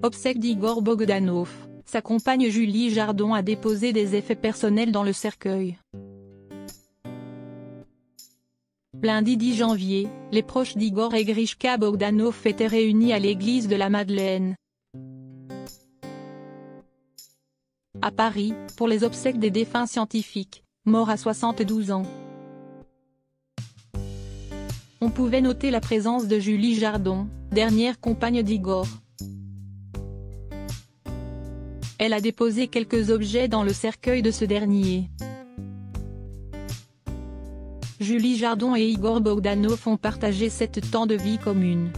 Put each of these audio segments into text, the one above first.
Obsèque d'Igor Bogdanov, sa compagne Julie Jardon a déposé des effets personnels dans le cercueil. Lundi 10 janvier, les proches d'Igor et Grishka Bogdanov étaient réunis à l'église de la Madeleine. À Paris, pour les obsèques des défunts scientifiques, morts à 72 ans. On pouvait noter la présence de Julie Jardon, dernière compagne d'Igor. Elle a déposé quelques objets dans le cercueil de ce dernier. Julie Jardon et Igor Bogdanov ont partagé sept temps de vie commune.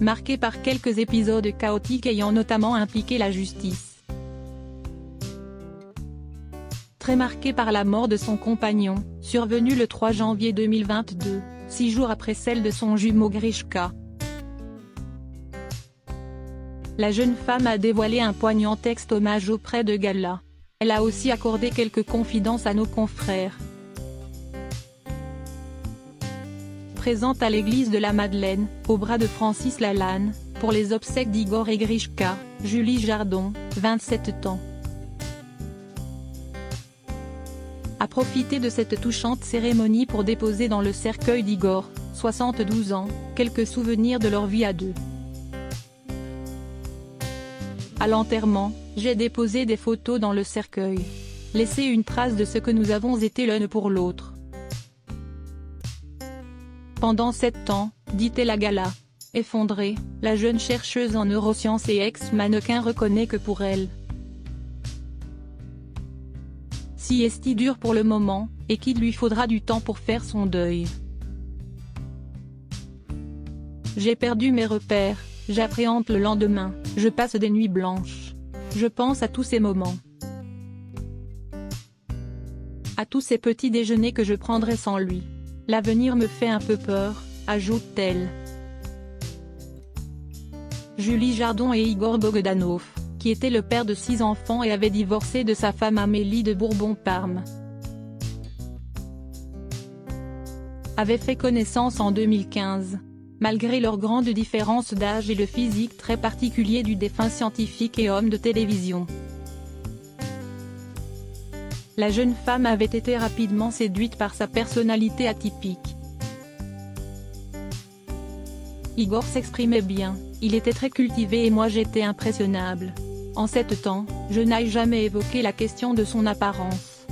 Marqué par quelques épisodes chaotiques ayant notamment impliqué la justice. Très marqué par la mort de son compagnon, survenue le 3 janvier 2022, six jours après celle de son jumeau Grishka. La jeune femme a dévoilé un poignant texte hommage auprès de Gala. Elle a aussi accordé quelques confidences à nos confrères. Présente à l'église de la Madeleine, au bras de Francis Lalanne, pour les obsèques d'Igor et Grishka, Julie Jardon, 27 ans. A profité de cette touchante cérémonie pour déposer dans le cercueil d'Igor, 72 ans, quelques souvenirs de leur vie à deux. À l'enterrement, j'ai déposé des photos dans le cercueil. Laissé une trace de ce que nous avons été l'un pour l'autre. Pendant sept ans, dit-elle à Gala. Effondrée, la jeune chercheuse en neurosciences et ex-mannequin reconnaît que pour elle. Si est dur pour le moment, et qu'il lui faudra du temps pour faire son deuil. J'ai perdu mes repères, j'appréhende le lendemain, je passe des nuits blanches. Je pense à tous ces moments. À tous ces petits déjeuners que je prendrai sans lui. L'avenir me fait un peu peur, ajoute-t-elle. Julie Jardon et Igor Bogdanov, qui était le père de six enfants et avait divorcé de sa femme Amélie de Bourbon-Parme. Avait fait connaissance en 2015 malgré leur grande différence d'âge et le physique très particulier du défunt scientifique et homme de télévision. La jeune femme avait été rapidement séduite par sa personnalité atypique. Igor s'exprimait bien, il était très cultivé et moi j'étais impressionnable. En sept temps, je n'ai jamais évoqué la question de son apparence.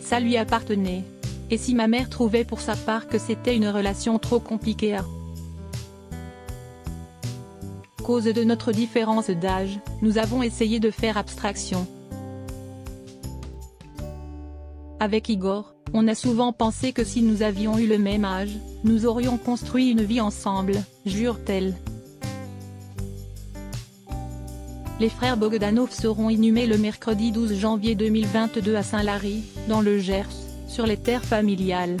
Ça lui appartenait. Et si ma mère trouvait pour sa part que c'était une relation trop compliquée à cause de notre différence d'âge, nous avons essayé de faire abstraction. Avec Igor, on a souvent pensé que si nous avions eu le même âge, nous aurions construit une vie ensemble, jure-t-elle. Les frères Bogdanov seront inhumés le mercredi 12 janvier 2022 à Saint-Lary, dans le Gers sur les terres familiales.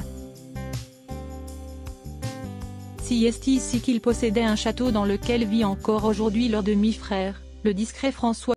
Si est ici qu'il possédait un château dans lequel vit encore aujourd'hui leur demi-frère, le discret François